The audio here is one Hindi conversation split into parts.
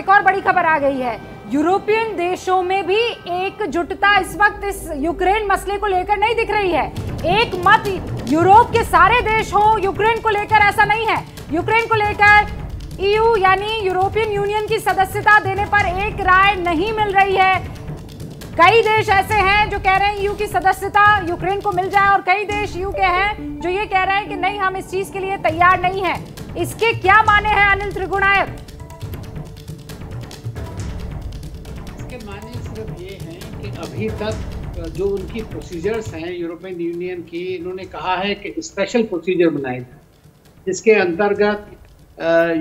एक और बड़ी खबर आ गई है। यूरोपियन देशों में भी एकजुटता इस वक्त इस यूक्रेन मसले को लेकर नहीं दिख रही है। एक मत यूरोप के सारे देश हो, यूक्रेन को लेकर ऐसा नहीं है। यूक्रेन को लेकर ईयू यानी यूरोपियन यूनियन की सदस्यता देने पर एक राय नहीं मिल रही है। कई देश ऐसे हैं जो कह रहे हैं यू की सदस्यता यूक्रेन को मिल जाए और कई देश यू के हैं जो ये कह रहे हैं कि नहीं, हम इस चीज़ के लिए तैयार नहीं है। इसके क्या माने हैं अनिल त्रिगुणायत? इसके माने सिर्फ़ ये हैं कि अभी तक जो उनकी प्रोसीजर्स हैं यूरोपियन यूनियन की इन्होंने कहा है कि स्पेशल प्रोसीजर बनाए जाए जिसके अंतर्गत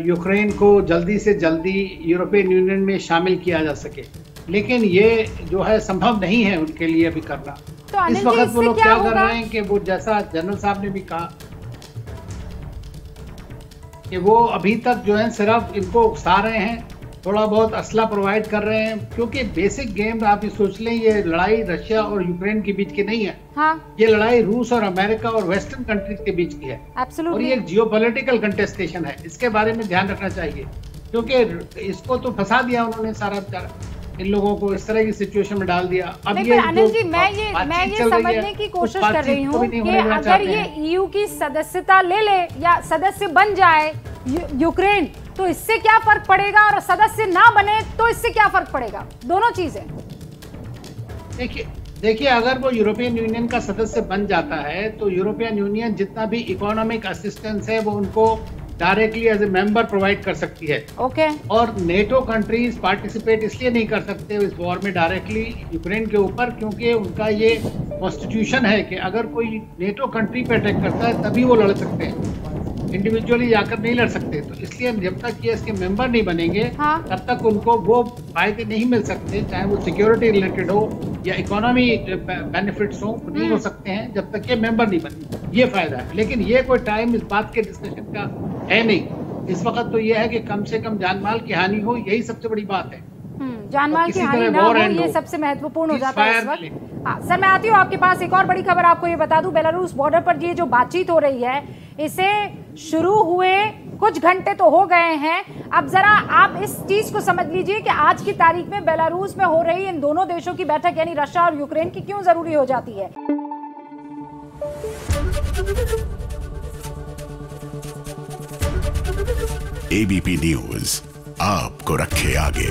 यूक्रेन को जल्दी से जल्दी यूरोपियन यूनियन में शामिल किया जा सके। लेकिन ये जो है संभव नहीं है उनके लिए अभी करना। तो इस वक्त वो लोग क्या कर रहे हैं कि वो जैसा जनरल साहब ने भी कहा कि वो अभी तक जो है सिर्फ़ इनको उकसा रहे हैं थोड़ा बहुत असला प्रोवाइड कर रहे हैं क्योंकि बेसिक गेम आप ये सोच लें ये लड़ाई रशिया और यूक्रेन के बीच की नहीं है। हाँ। ये लड़ाई रूस और अमेरिका और वेस्टर्न कंट्रीज़ के बीच की है। Absolutely. और ये एक जियो कंटेस्टेशन है। इसके बारे में ध्यान रखना चाहिए क्योंकि इसको तो फंसा दिया उन्होंने सारा बेचारा। इन लोगों को इस तरह की सिचुएशन में डाल दिया। अब ये अनिल जी मैं ये मैं ये समझने की कोशिश कर रही हूँ कि अगर ये ईयू की सदस्यता ले ले या सदस्य बन जाए यूक्रेन तो इससे क्या फ़र्क पड़ेगा और सदस्य ना बने तो इससे क्या फ़र्क पड़ेगा? दोनों चीज़ें। देखिए देखिए अगर वो यूरोपियन यूनियन का सदस्य बन जाता है तो यूरोपियन यूनियन जितना भी इकोनॉमिक असिस्टेंस है वो उनको directly as a member provide कर सकती है। Okay okay. और नेटो कंट्रीज़ पार्टिसिपेट इसलिए नहीं कर सकते इस वॉर में डायरेक्टली यूक्रेन के ऊपर क्योंकि उनका ये कॉन्स्टिट्यूशन है कि अगर कोई नेटो कंट्री पे अटैक करता है तभी वो लड़ सकते हैं। इंडिविजुअली जाकर नहीं लड़ सकते। तो इसलिए जब तक ये इसके मेंबर नहीं बनेंगे हाँ? तब तक उनको वो फ़ायदे नहीं मिल सकते चाहे वो सिक्योरिटी रिलेटेड हो या इकोनॉमी बेनिफिट्स हो नहीं हो हम्म। सकते हैं जब तक ये मेंबर नहीं बने। ये फ़ायदा है। लेकिन ये कोई टाइम इस बात के डिस्कशन का है नहीं। इस वक्त तो ये है कि कम से कम जान माल की हानि हो यही सबसे बड़ी बात है। हम्म, जान माल की हानि ना हो ये सबसे महत्वपूर्ण हो जाता है इस वक्त। हाँ सर मैं आती हूँ आपके पास एक और बड़ी खबर आपको ये बता दूँ बेलारूस बॉर्डर पर ये जो बातचीत हो रही है इसे शुरू हुए कुछ घंटे तो हो गए हैं। अब जरा आप इस चीज़ को समझ लीजिए कि आज की तारीख में बेलारूस में हो रही इन दोनों देशों की बैठक यानी रशिया और यूक्रेन की क्यों ज़रूरी हो जाती है? एबीपी न्यूज़ आपको रखे आगे।